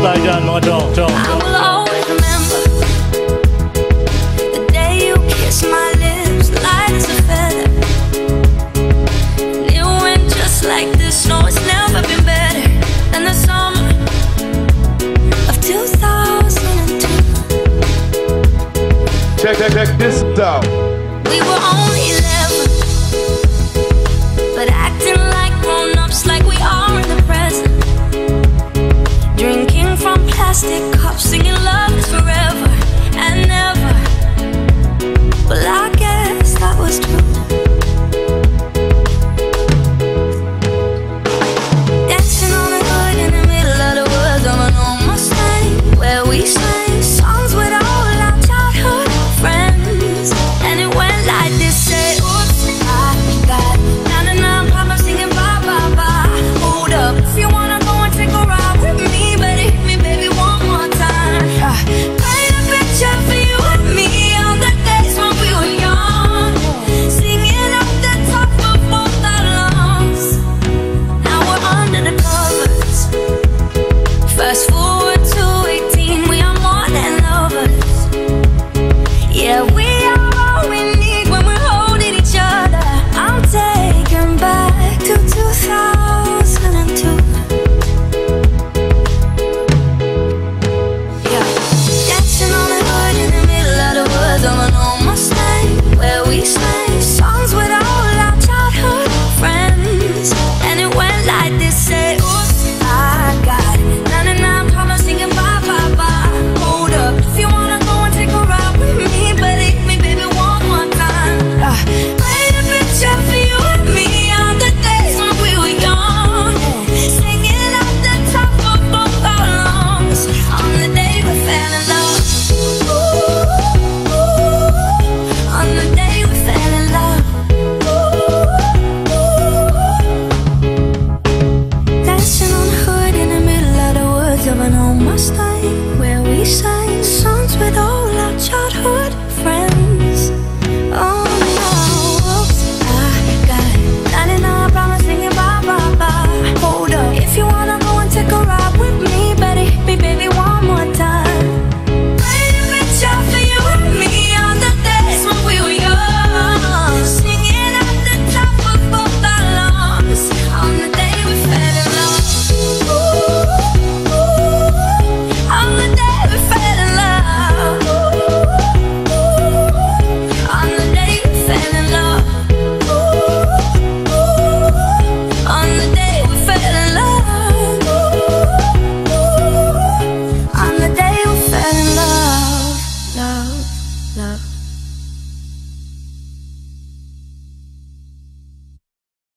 I will always remember the day you kissed my lips, light as a feather. It went just like this. No, it's never been better than the summer of 2002. Check, check, check this out. We were on. love.